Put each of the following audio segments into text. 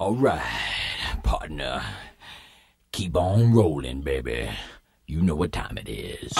All right, partner. Keep on rolling, baby. You know what time it is.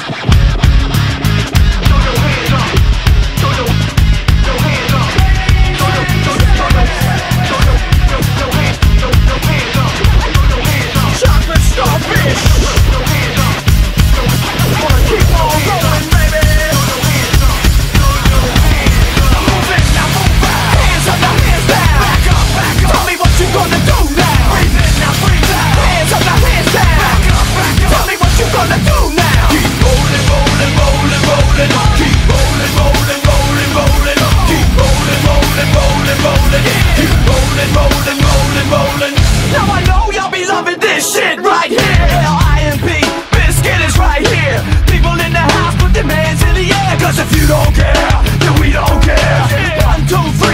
Cause if you don't care, then we don't care. I'm too free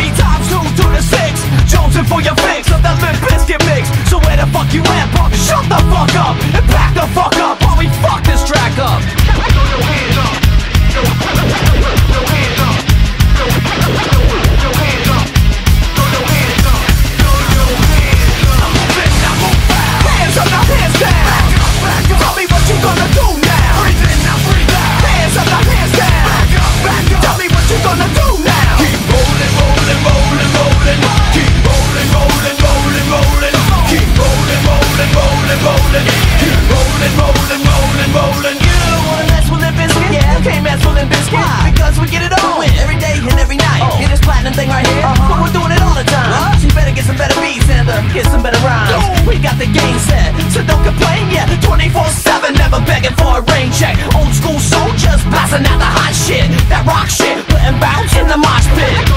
another hot shit. That rock shit, putting bounce in the mosh pit.